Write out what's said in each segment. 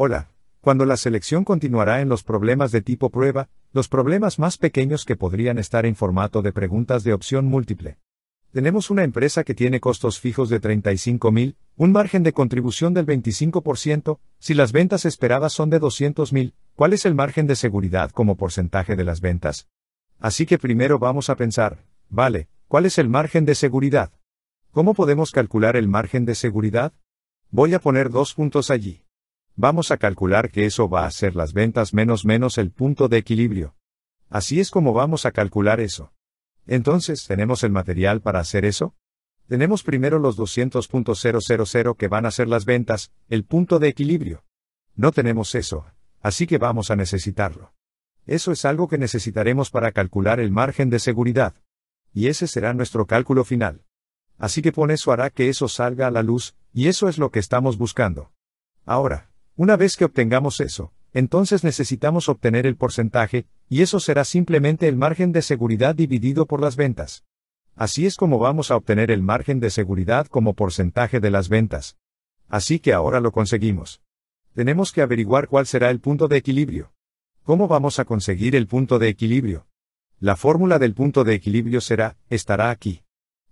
Hola. Cuando la selección continuará en los problemas de tipo prueba, los problemas más pequeños que podrían estar en formato de preguntas de opción múltiple. Tenemos una empresa que tiene costos fijos de 35 mil, un margen de contribución del 25%, si las ventas esperadas son de 200 mil, ¿cuál es el margen de seguridad como porcentaje de las ventas? Así que primero vamos a pensar, vale, ¿cuál es el margen de seguridad? ¿Cómo podemos calcular el margen de seguridad? Voy a poner dos puntos allí. Vamos a calcular que eso va a ser las ventas menos menos el punto de equilibrio. Así es como vamos a calcular eso. Entonces, ¿tenemos el material para hacer eso? Tenemos primero los 200.000 que van a ser las ventas, el punto de equilibrio. No tenemos eso, así que vamos a necesitarlo. Eso es algo que necesitaremos para calcular el margen de seguridad. Y ese será nuestro cálculo final. Así que pon eso hará que eso salga a la luz, y eso es lo que estamos buscando. Ahora, una vez que obtengamos eso, entonces necesitamos obtener el porcentaje, y eso será simplemente el margen de seguridad dividido por las ventas. Así es como vamos a obtener el margen de seguridad como porcentaje de las ventas. Así que ahora lo conseguimos. Tenemos que averiguar cuál será el punto de equilibrio. ¿Cómo vamos a conseguir el punto de equilibrio? La fórmula del punto de equilibrio será, estará aquí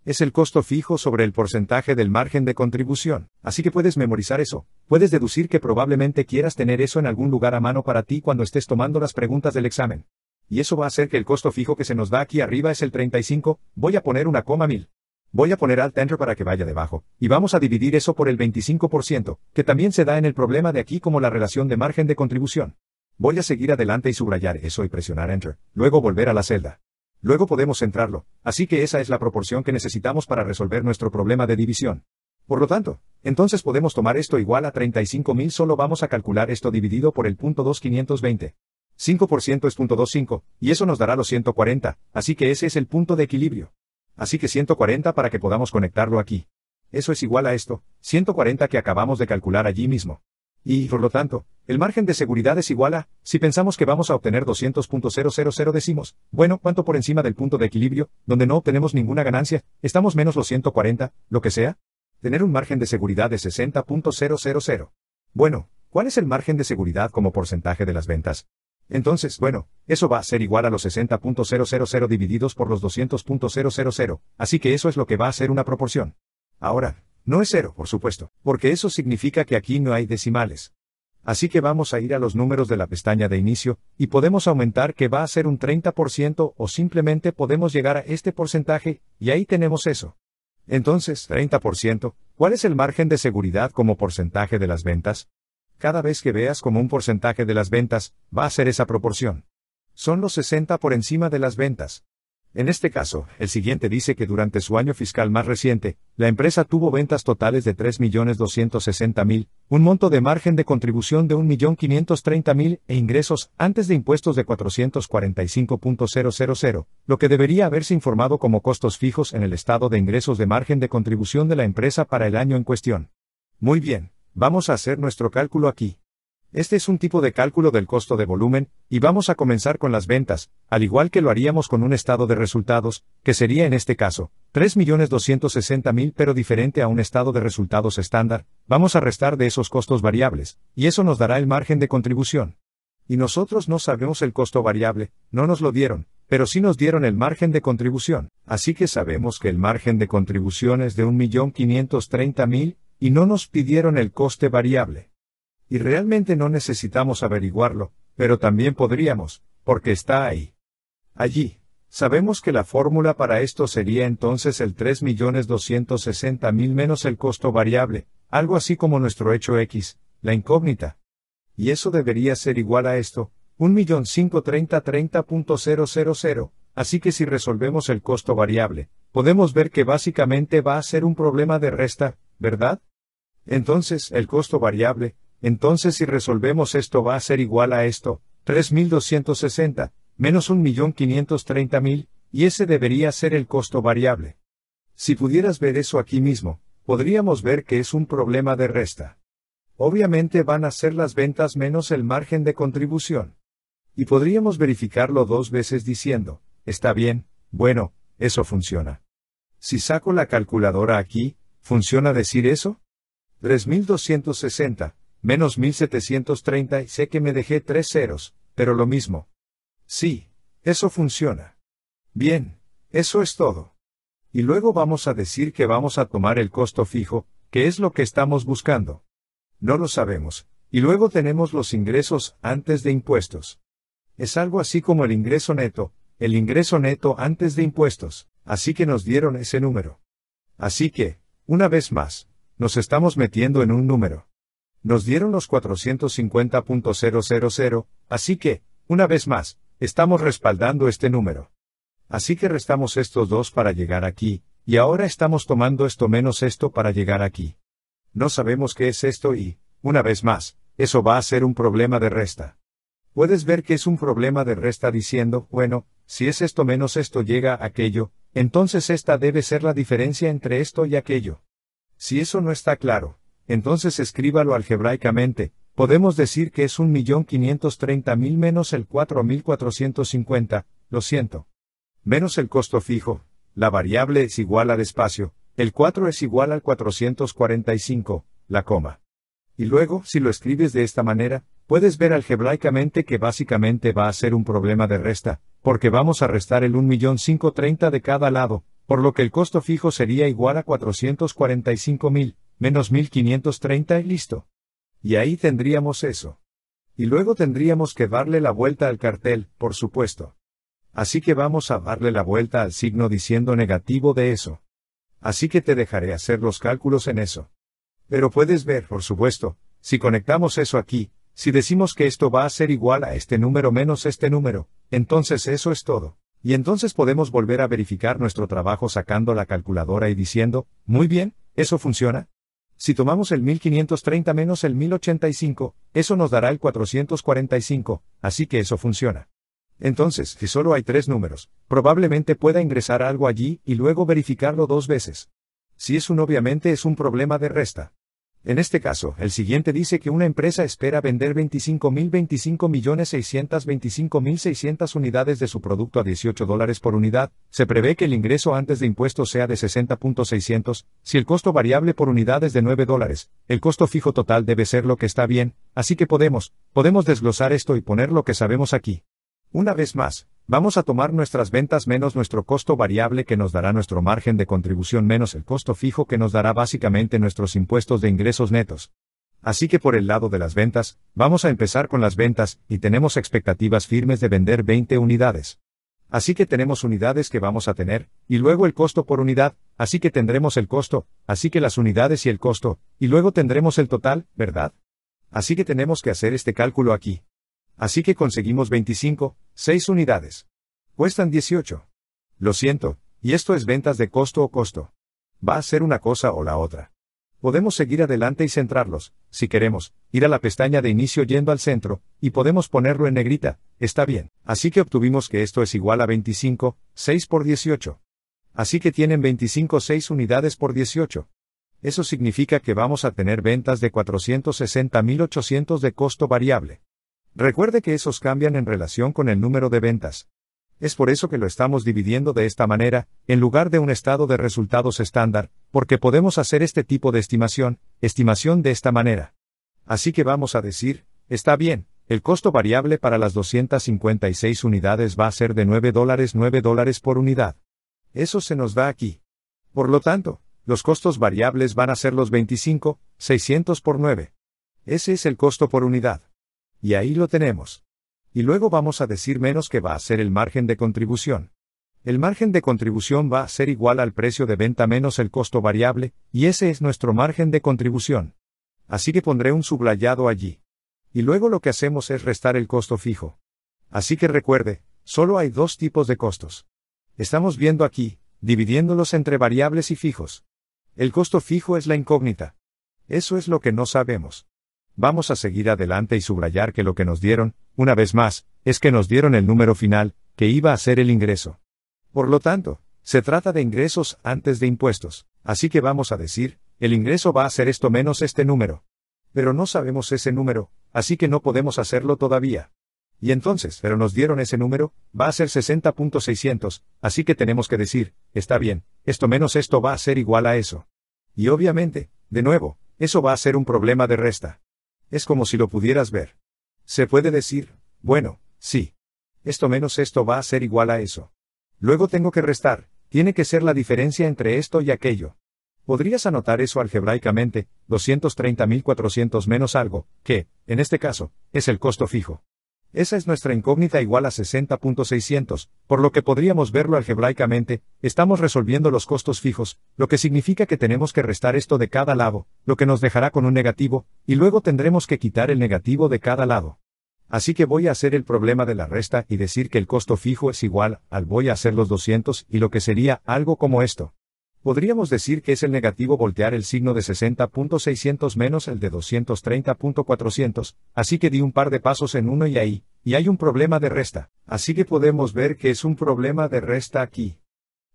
es el costo fijo sobre el porcentaje del margen de contribución. Así que puedes memorizar eso. Puedes deducir que probablemente quieras tener eso en algún lugar a mano para ti cuando estés tomando las preguntas del examen. Y eso va a hacer que el costo fijo que se nos da aquí arriba es el 35, voy a poner una coma mil. Voy a poner alt enter para que vaya debajo, y vamos a dividir eso por el 25%, que también se da en el problema de aquí como la relación de margen de contribución. Voy a seguir adelante y subrayar eso y presionar enter, luego volver a la celda. Luego podemos centrarlo, así que esa es la proporción que necesitamos para resolver nuestro problema de división. Por lo tanto, entonces podemos tomar esto igual a 35.000 solo vamos a calcular esto dividido por el punto 2520. 5% es punto 25, y eso nos dará los 140, así que ese es el punto de equilibrio. Así que 140 para que podamos conectarlo aquí. Eso es igual a esto, 140 que acabamos de calcular allí mismo. Y, por lo tanto, el margen de seguridad es igual a, si pensamos que vamos a obtener 200.000 decimos, bueno, ¿cuánto por encima del punto de equilibrio, donde no obtenemos ninguna ganancia, estamos menos los 140, lo que sea? Tener un margen de seguridad de 60.000. Bueno, ¿cuál es el margen de seguridad como porcentaje de las ventas? Entonces, bueno, eso va a ser igual a los 60.000 divididos por los 200.000, así que eso es lo que va a ser una proporción. Ahora, no es cero, por supuesto, porque eso significa que aquí no hay decimales. Así que vamos a ir a los números de la pestaña de inicio, y podemos aumentar que va a ser un 30% o simplemente podemos llegar a este porcentaje, y ahí tenemos eso. Entonces, 30%, ¿cuál es el margen de seguridad como porcentaje de las ventas? Cada vez que veas como un porcentaje de las ventas, va a ser esa proporción. Son los 60 por encima de las ventas. En este caso, el siguiente dice que durante su año fiscal más reciente, la empresa tuvo ventas totales de 3.260.000, un monto de margen de contribución de 1.530.000 e ingresos antes de impuestos de 445.000, lo que debería haberse informado como costos fijos en el estado de ingresos de margen de contribución de la empresa para el año en cuestión. Muy bien, vamos a hacer nuestro cálculo aquí. Este es un tipo de cálculo del costo de volumen, y vamos a comenzar con las ventas, al igual que lo haríamos con un estado de resultados, que sería en este caso, 3.260.000 pero diferente a un estado de resultados estándar, vamos a restar de esos costos variables, y eso nos dará el margen de contribución. Y nosotros no sabemos el costo variable, no nos lo dieron, pero sí nos dieron el margen de contribución, así que sabemos que el margen de contribución es de 1.530.000, y no nos pidieron el coste variable. Y realmente no necesitamos averiguarlo, pero también podríamos, porque está ahí. Allí. Sabemos que la fórmula para esto sería entonces el 3.260.000 menos el costo variable, algo así como nuestro hecho X, la incógnita. Y eso debería ser igual a esto, 1.530.30.000, así que si resolvemos el costo variable, podemos ver que básicamente va a ser un problema de resta, ¿verdad? Entonces, el costo variable, entonces si resolvemos esto va a ser igual a esto, 3.260, menos 1.530.000, y ese debería ser el costo variable. Si pudieras ver eso aquí mismo, podríamos ver que es un problema de resta. Obviamente van a ser las ventas menos el margen de contribución. Y podríamos verificarlo dos veces diciendo, está bien, bueno, eso funciona. Si saco la calculadora aquí, ¿funciona decir eso? 3260, menos 1730 y sé que me dejé tres ceros, pero lo mismo. Sí, eso funciona. Bien, eso es todo. Y luego vamos a decir que vamos a tomar el costo fijo, que es lo que estamos buscando. No lo sabemos, y luego tenemos los ingresos antes de impuestos. Es algo así como el ingreso neto, el ingreso neto antes de impuestos, así que nos dieron ese número. Así que, una vez más, nos estamos metiendo en un número. Nos dieron los 450.000, así que, una vez más, estamos respaldando este número. Así que restamos estos dos para llegar aquí, y ahora estamos tomando esto menos esto para llegar aquí. No sabemos qué es esto y, una vez más, eso va a ser un problema de resta. Puedes ver que es un problema de resta diciendo, bueno, si es esto menos esto llega a aquello, entonces esta debe ser la diferencia entre esto y aquello. Si eso no está claro, entonces escríbalo algebraicamente, podemos decir que es un millón quinientos treinta mil menos el cuatro mil cuatrocientos cincuenta, lo siento. Menos el costo fijo, la variable es igual al espacio, el 4 es igual al 445, la coma. Y luego, si lo escribes de esta manera, puedes ver algebraicamente que básicamente va a ser un problema de resta, porque vamos a restar el 1.530 de cada lado, por lo que el costo fijo sería igual a 445.000, menos 1.530 y listo. Y ahí tendríamos eso. Y luego tendríamos que darle la vuelta al cartel, por supuesto. Así que vamos a darle la vuelta al signo diciendo negativo de eso. Así que te dejaré hacer los cálculos en eso. Pero puedes ver, por supuesto, si conectamos eso aquí, si decimos que esto va a ser igual a este número menos este número, entonces eso es todo. Y entonces podemos volver a verificar nuestro trabajo sacando la calculadora y diciendo, muy bien, ¿eso funciona? Si tomamos el 1530 menos el 1085, eso nos dará el 445, así que eso funciona. Entonces, si solo hay tres números, probablemente pueda ingresar algo allí y luego verificarlo dos veces. Si es un obviamente es un problema de resta. En este caso, el siguiente dice que una empresa espera vender 25.025.625.600 unidades de su producto a 18 dólares por unidad. Se prevé que el ingreso antes de impuestos sea de 60.600. Si el costo variable por unidad es de 9 dólares, el costo fijo total debe ser lo que está bien. Así que podemos, podemos desglosar esto y poner lo que sabemos aquí. Una vez más, vamos a tomar nuestras ventas menos nuestro costo variable que nos dará nuestro margen de contribución menos el costo fijo que nos dará básicamente nuestros impuestos de ingresos netos. Así que por el lado de las ventas, vamos a empezar con las ventas, y tenemos expectativas firmes de vender 20 unidades. Así que tenemos unidades que vamos a tener, y luego el costo por unidad, así que tendremos el costo, así que las unidades y el costo, y luego tendremos el total, ¿verdad? Así que tenemos que hacer este cálculo aquí. Así que conseguimos 25, 6 unidades. Cuestan 18. Lo siento, y esto es ventas de costo o costo. Va a ser una cosa o la otra. Podemos seguir adelante y centrarlos, si queremos, ir a la pestaña de inicio yendo al centro, y podemos ponerlo en negrita, está bien. Así que obtuvimos que esto es igual a 25, 6 por 18. Así que tienen 25 6 unidades por 18. Eso significa que vamos a tener ventas de 460.800 de costo variable. Recuerde que esos cambian en relación con el número de ventas. Es por eso que lo estamos dividiendo de esta manera, en lugar de un estado de resultados estándar, porque podemos hacer este tipo de estimación, estimación de esta manera. Así que vamos a decir, está bien, el costo variable para las 256 unidades va a ser de 9 dólares 9 dólares por unidad. Eso se nos da aquí. Por lo tanto, los costos variables van a ser los 25, 600 por 9. Ese es el costo por unidad. Y ahí lo tenemos. Y luego vamos a decir menos que va a ser el margen de contribución. El margen de contribución va a ser igual al precio de venta menos el costo variable, y ese es nuestro margen de contribución. Así que pondré un subrayado allí. Y luego lo que hacemos es restar el costo fijo. Así que recuerde, solo hay dos tipos de costos. Estamos viendo aquí, dividiéndolos entre variables y fijos. El costo fijo es la incógnita. Eso es lo que no sabemos. Vamos a seguir adelante y subrayar que lo que nos dieron, una vez más, es que nos dieron el número final, que iba a ser el ingreso. Por lo tanto, se trata de ingresos antes de impuestos, así que vamos a decir, el ingreso va a ser esto menos este número. Pero no sabemos ese número, así que no podemos hacerlo todavía. Y entonces, pero nos dieron ese número, va a ser 60.600, así que tenemos que decir, está bien, esto menos esto va a ser igual a eso. Y obviamente, de nuevo, eso va a ser un problema de resta. Es como si lo pudieras ver. Se puede decir, bueno, sí. Esto menos esto va a ser igual a eso. Luego tengo que restar, tiene que ser la diferencia entre esto y aquello. Podrías anotar eso algebraicamente, 230.400 menos algo, que, en este caso, es el costo fijo. Esa es nuestra incógnita igual a 60.600, por lo que podríamos verlo algebraicamente, estamos resolviendo los costos fijos, lo que significa que tenemos que restar esto de cada lado, lo que nos dejará con un negativo, y luego tendremos que quitar el negativo de cada lado. Así que voy a hacer el problema de la resta y decir que el costo fijo es igual al voy a hacer los 200 y lo que sería algo como esto. Podríamos decir que es el negativo voltear el signo de 60.600 menos el de 230.400, así que di un par de pasos en uno y ahí, y hay un problema de resta, así que podemos ver que es un problema de resta aquí.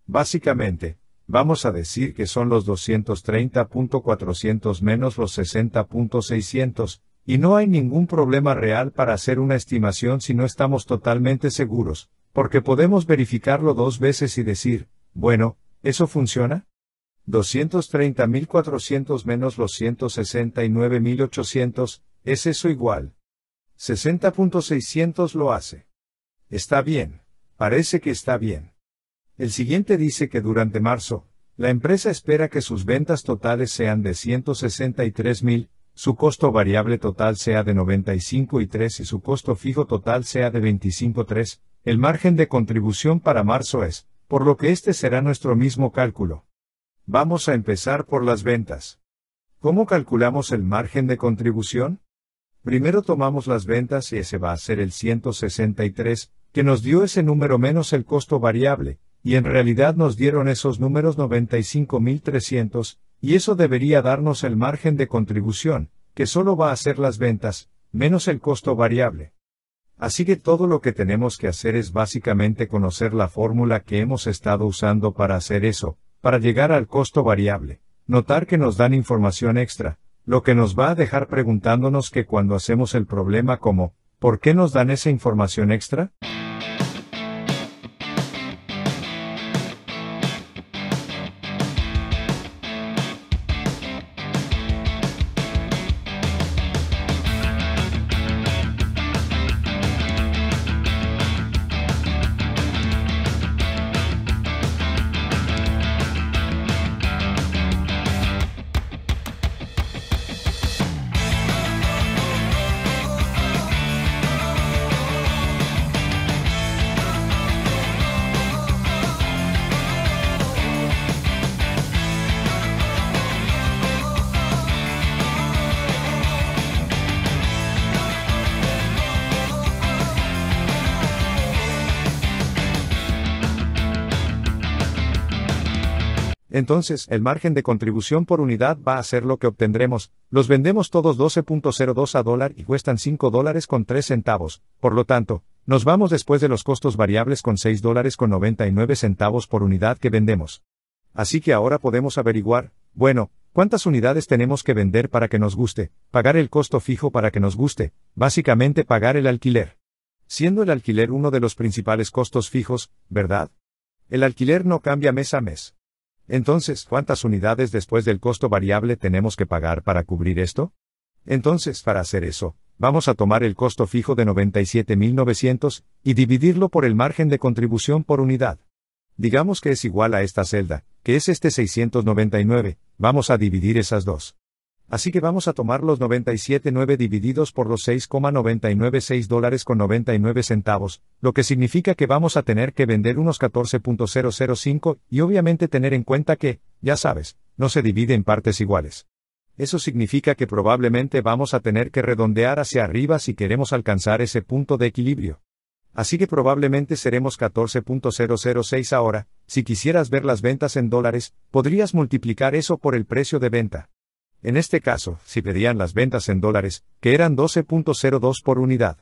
Básicamente, vamos a decir que son los 230.400 menos los 60.600, y no hay ningún problema real para hacer una estimación si no estamos totalmente seguros, porque podemos verificarlo dos veces y decir, bueno, ¿Eso funciona? 230.400 menos los 169.800, ¿es eso igual? 60.600 lo hace. Está bien. Parece que está bien. El siguiente dice que durante marzo, la empresa espera que sus ventas totales sean de 163.000, su costo variable total sea de 95.3 y su costo fijo total sea de 25.3. El margen de contribución para marzo es por lo que este será nuestro mismo cálculo. Vamos a empezar por las ventas. ¿Cómo calculamos el margen de contribución? Primero tomamos las ventas y ese va a ser el 163, que nos dio ese número menos el costo variable, y en realidad nos dieron esos números 95.300, y eso debería darnos el margen de contribución, que solo va a ser las ventas, menos el costo variable. Así que todo lo que tenemos que hacer es básicamente conocer la fórmula que hemos estado usando para hacer eso, para llegar al costo variable. Notar que nos dan información extra, lo que nos va a dejar preguntándonos que cuando hacemos el problema como, ¿por qué nos dan esa información extra? Entonces, el margen de contribución por unidad va a ser lo que obtendremos. Los vendemos todos 12.02 a dólar y cuestan 5 dólares con 3 centavos. Por lo tanto, nos vamos después de los costos variables con 6 dólares con 99 centavos por unidad que vendemos. Así que ahora podemos averiguar, bueno, ¿cuántas unidades tenemos que vender para que nos guste? Pagar el costo fijo para que nos guste, básicamente pagar el alquiler. Siendo el alquiler uno de los principales costos fijos, ¿verdad? El alquiler no cambia mes a mes. Entonces, ¿cuántas unidades después del costo variable tenemos que pagar para cubrir esto? Entonces, para hacer eso, vamos a tomar el costo fijo de 97.900 y dividirlo por el margen de contribución por unidad. Digamos que es igual a esta celda, que es este 699, vamos a dividir esas dos. Así que vamos a tomar los 97.9 divididos por los 6,996 dólares con 99 centavos, lo que significa que vamos a tener que vender unos 14.005 y obviamente tener en cuenta que, ya sabes, no se divide en partes iguales. Eso significa que probablemente vamos a tener que redondear hacia arriba si queremos alcanzar ese punto de equilibrio. Así que probablemente seremos 14.006 ahora, si quisieras ver las ventas en dólares, podrías multiplicar eso por el precio de venta. En este caso, si pedían las ventas en dólares, que eran 12.02 por unidad.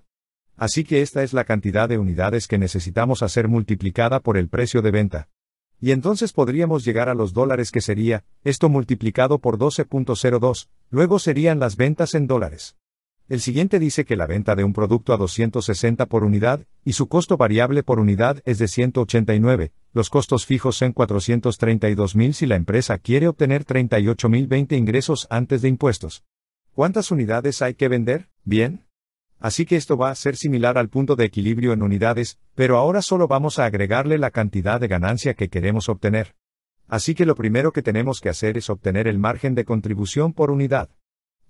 Así que esta es la cantidad de unidades que necesitamos hacer multiplicada por el precio de venta. Y entonces podríamos llegar a los dólares que sería, esto multiplicado por 12.02, luego serían las ventas en dólares. El siguiente dice que la venta de un producto a 260 por unidad, y su costo variable por unidad es de 189, los costos fijos son 432 mil si la empresa quiere obtener 38 mil 20 ingresos antes de impuestos. ¿Cuántas unidades hay que vender? Bien. Así que esto va a ser similar al punto de equilibrio en unidades, pero ahora solo vamos a agregarle la cantidad de ganancia que queremos obtener. Así que lo primero que tenemos que hacer es obtener el margen de contribución por unidad.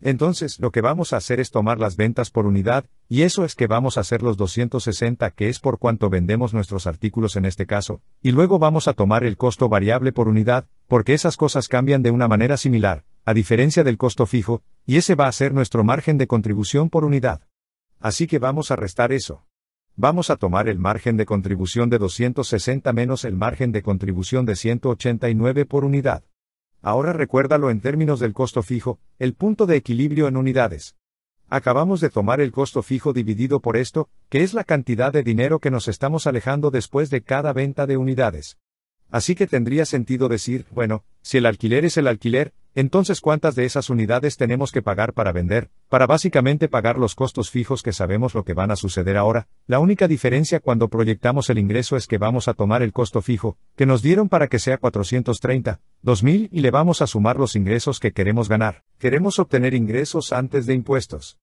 Entonces, lo que vamos a hacer es tomar las ventas por unidad, y eso es que vamos a hacer los 260, que es por cuanto vendemos nuestros artículos en este caso, y luego vamos a tomar el costo variable por unidad, porque esas cosas cambian de una manera similar, a diferencia del costo fijo, y ese va a ser nuestro margen de contribución por unidad. Así que vamos a restar eso. Vamos a tomar el margen de contribución de 260 menos el margen de contribución de 189 por unidad. Ahora recuérdalo en términos del costo fijo, el punto de equilibrio en unidades. Acabamos de tomar el costo fijo dividido por esto, que es la cantidad de dinero que nos estamos alejando después de cada venta de unidades. Así que tendría sentido decir, bueno, si el alquiler es el alquiler, entonces ¿cuántas de esas unidades tenemos que pagar para vender? Para básicamente pagar los costos fijos que sabemos lo que van a suceder ahora, la única diferencia cuando proyectamos el ingreso es que vamos a tomar el costo fijo, que nos dieron para que sea 430, 2000 y le vamos a sumar los ingresos que queremos ganar. Queremos obtener ingresos antes de impuestos.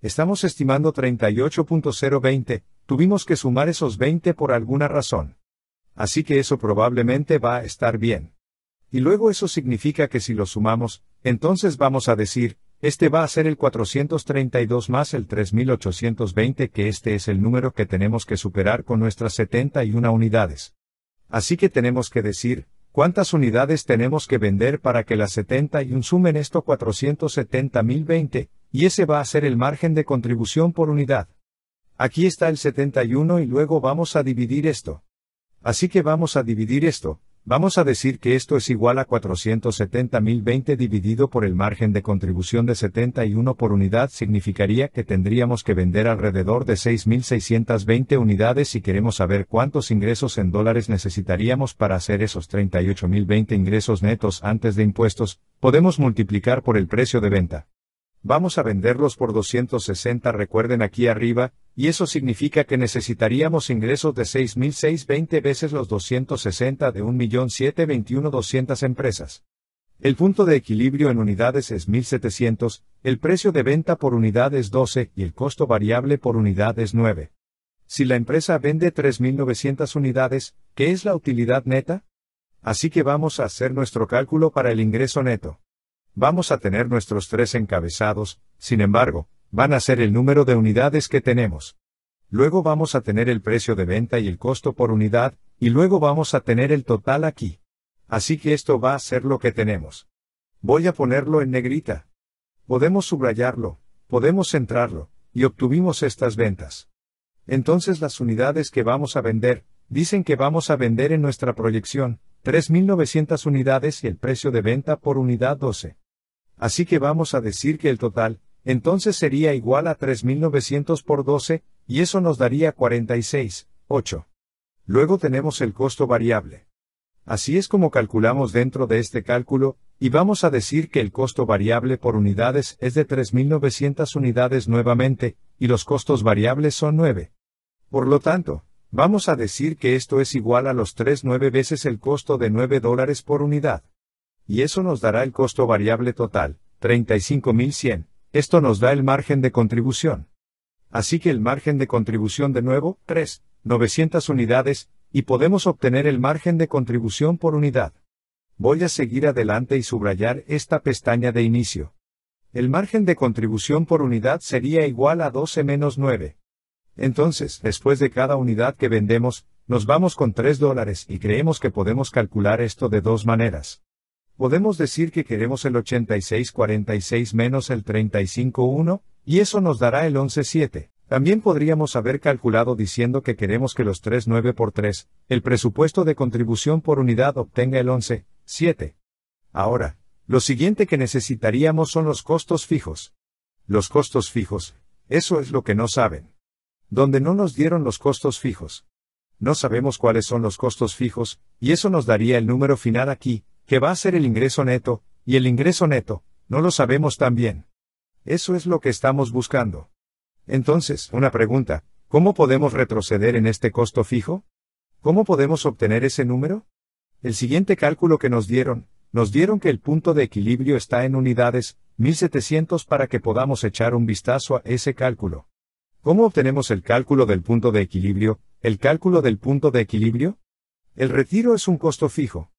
Estamos estimando 38.020, tuvimos que sumar esos 20 por alguna razón así que eso probablemente va a estar bien. Y luego eso significa que si lo sumamos, entonces vamos a decir, este va a ser el 432 más el 3820 que este es el número que tenemos que superar con nuestras 71 unidades. Así que tenemos que decir, ¿cuántas unidades tenemos que vender para que las 71 sumen esto 470.020, y ese va a ser el margen de contribución por unidad. Aquí está el 71 y luego vamos a dividir esto. Así que vamos a dividir esto, vamos a decir que esto es igual a 470.020 dividido por el margen de contribución de 71 por unidad significaría que tendríamos que vender alrededor de 6.620 unidades si queremos saber cuántos ingresos en dólares necesitaríamos para hacer esos 38.020 ingresos netos antes de impuestos, podemos multiplicar por el precio de venta. Vamos a venderlos por 260 recuerden aquí arriba, y eso significa que necesitaríamos ingresos de 6.620 veces los 260 de 1.721.200 empresas. El punto de equilibrio en unidades es 1.700, el precio de venta por unidad es 12 y el costo variable por unidad es 9. Si la empresa vende 3.900 unidades, ¿qué es la utilidad neta? Así que vamos a hacer nuestro cálculo para el ingreso neto. Vamos a tener nuestros tres encabezados, sin embargo, van a ser el número de unidades que tenemos. Luego vamos a tener el precio de venta y el costo por unidad, y luego vamos a tener el total aquí. Así que esto va a ser lo que tenemos. Voy a ponerlo en negrita. Podemos subrayarlo, podemos centrarlo, y obtuvimos estas ventas. Entonces las unidades que vamos a vender, dicen que vamos a vender en nuestra proyección, 3.900 unidades y el precio de venta por unidad 12. Así que vamos a decir que el total, entonces sería igual a 3.900 por 12, y eso nos daría 46, 8. Luego tenemos el costo variable. Así es como calculamos dentro de este cálculo, y vamos a decir que el costo variable por unidades es de 3.900 unidades nuevamente, y los costos variables son 9. Por lo tanto, vamos a decir que esto es igual a los 3 9 veces el costo de 9 dólares por unidad y eso nos dará el costo variable total, 35.100. Esto nos da el margen de contribución. Así que el margen de contribución de nuevo, 3, 900 unidades, y podemos obtener el margen de contribución por unidad. Voy a seguir adelante y subrayar esta pestaña de inicio. El margen de contribución por unidad sería igual a 12 menos 9. Entonces, después de cada unidad que vendemos, nos vamos con 3 dólares y creemos que podemos calcular esto de dos maneras. Podemos decir que queremos el 8646 menos el 351, y eso nos dará el 117. También podríamos haber calculado diciendo que queremos que los 39 por 3, el presupuesto de contribución por unidad obtenga el 11, 7. Ahora, lo siguiente que necesitaríamos son los costos fijos. Los costos fijos, eso es lo que no saben. Donde no nos dieron los costos fijos. No sabemos cuáles son los costos fijos, y eso nos daría el número final aquí, que va a ser el ingreso neto, y el ingreso neto, no lo sabemos tan bien. Eso es lo que estamos buscando. Entonces, una pregunta, ¿cómo podemos retroceder en este costo fijo? ¿Cómo podemos obtener ese número? El siguiente cálculo que nos dieron, nos dieron que el punto de equilibrio está en unidades, 1700 para que podamos echar un vistazo a ese cálculo. ¿Cómo obtenemos el cálculo del punto de equilibrio? ¿El cálculo del punto de equilibrio? El retiro es un costo fijo.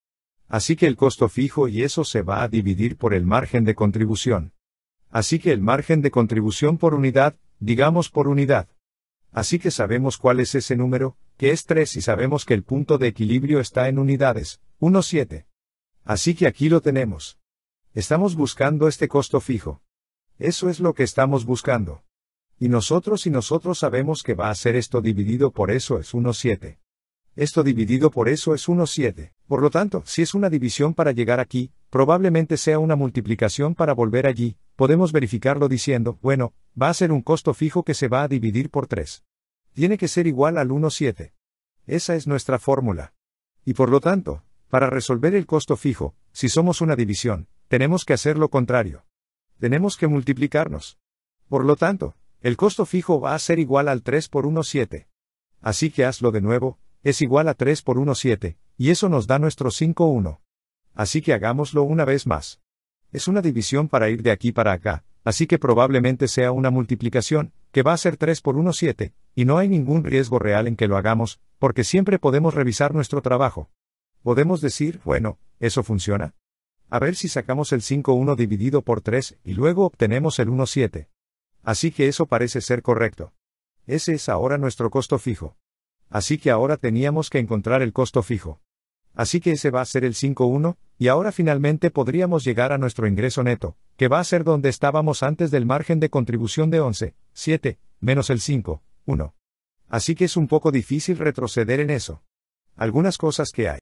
Así que el costo fijo y eso se va a dividir por el margen de contribución. Así que el margen de contribución por unidad, digamos por unidad. Así que sabemos cuál es ese número, que es 3 y sabemos que el punto de equilibrio está en unidades, 1,7. Así que aquí lo tenemos. Estamos buscando este costo fijo. Eso es lo que estamos buscando. Y nosotros y nosotros sabemos que va a ser esto dividido por eso es 1,7. Esto dividido por eso es 1,7. Por lo tanto, si es una división para llegar aquí, probablemente sea una multiplicación para volver allí, podemos verificarlo diciendo, bueno, va a ser un costo fijo que se va a dividir por 3. Tiene que ser igual al 1,7. Esa es nuestra fórmula. Y por lo tanto, para resolver el costo fijo, si somos una división, tenemos que hacer lo contrario. Tenemos que multiplicarnos. Por lo tanto, el costo fijo va a ser igual al 3 por 1,7. Así que hazlo de nuevo, es igual a 3 por 1,7, y eso nos da nuestro 5,1. Así que hagámoslo una vez más. Es una división para ir de aquí para acá, así que probablemente sea una multiplicación, que va a ser 3 por 1,7, y no hay ningún riesgo real en que lo hagamos, porque siempre podemos revisar nuestro trabajo. Podemos decir, bueno, ¿eso funciona? A ver si sacamos el 5,1 dividido por 3 y luego obtenemos el 1,7. Así que eso parece ser correcto. Ese es ahora nuestro costo fijo. Así que ahora teníamos que encontrar el costo fijo. Así que ese va a ser el 5,1, y ahora finalmente podríamos llegar a nuestro ingreso neto, que va a ser donde estábamos antes del margen de contribución de 11, 7, menos el 5, 1. Así que es un poco difícil retroceder en eso. Algunas cosas que hay.